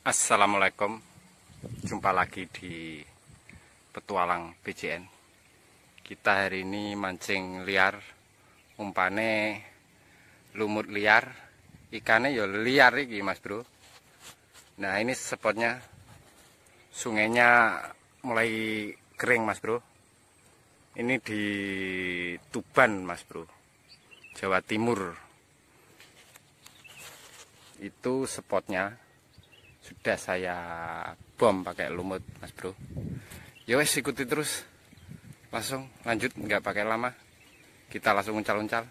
Assalamualaikum. Jumpa lagi di Petualang BJN Kita hari ini mancing liar. Umpane lumut liar. Ikannya ya liar ini mas bro. Nah ini spotnya. Sungainya mulai kering mas bro. Ini di Tuban mas bro. Jawa Timur. Itu spotnya sudah saya bom pakai lumut mas bro. Ya wes ikuti terus. Langsung lanjut nggak pakai lama. Kita langsung uncal-uncal.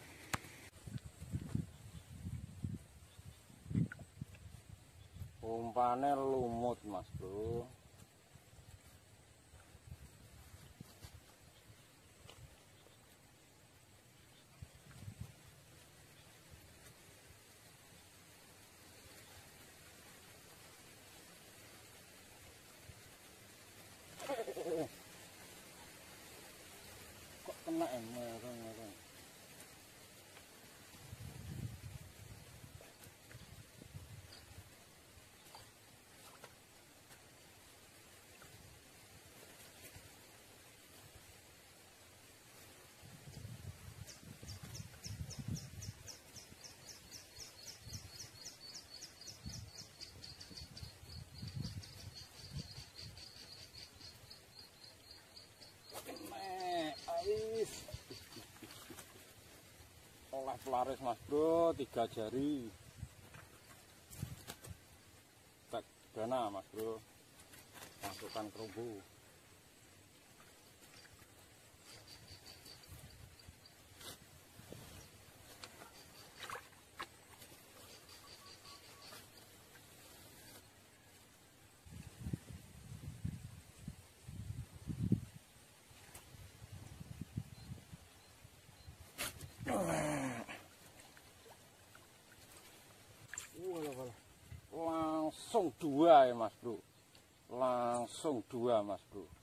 Umpannya lumut mas bro pelaris mas bro tiga jari. Tak dana mas bro. Masukkan kerumbu langsung dua ya mas bro. Langsung dua mas bro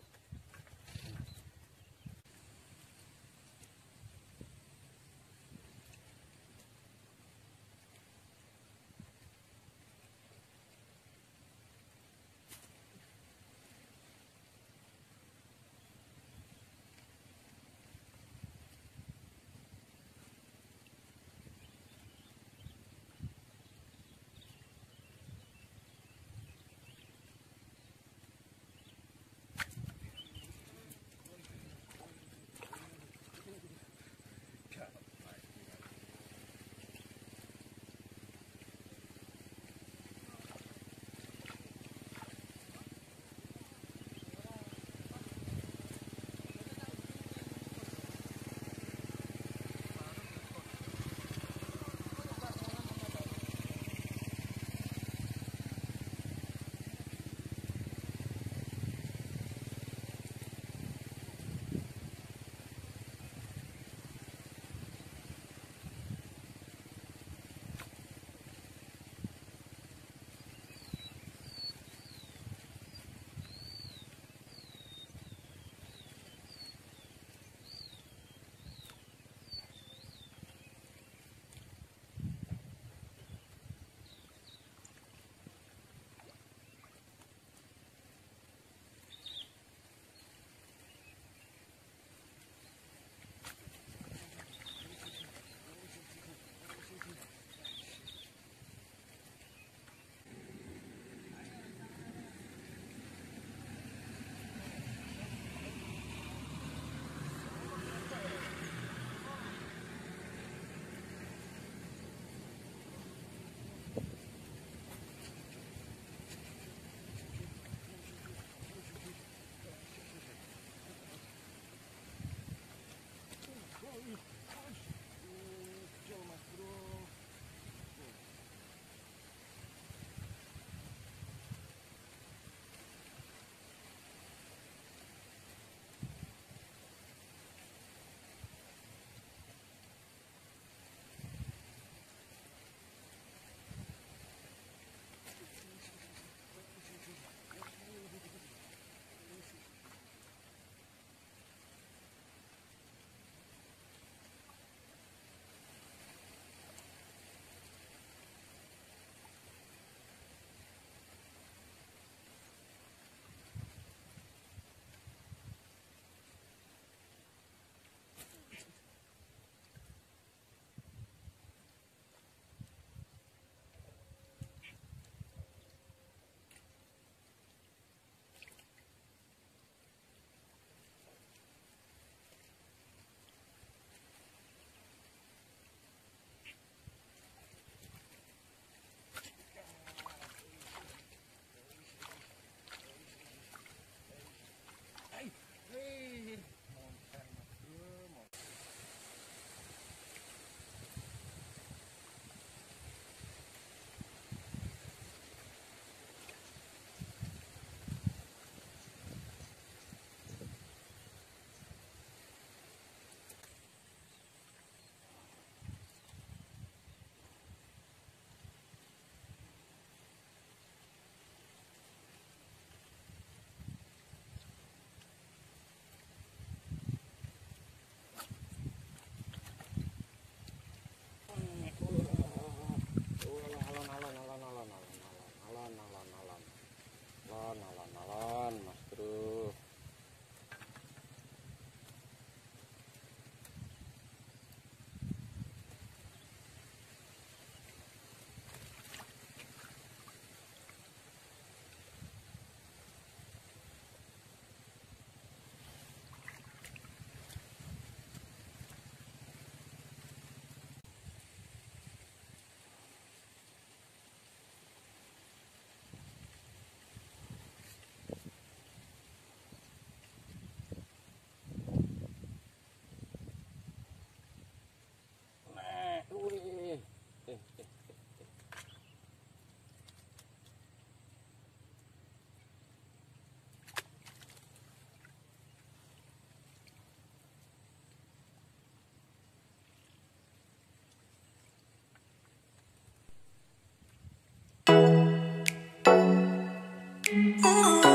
Ooh.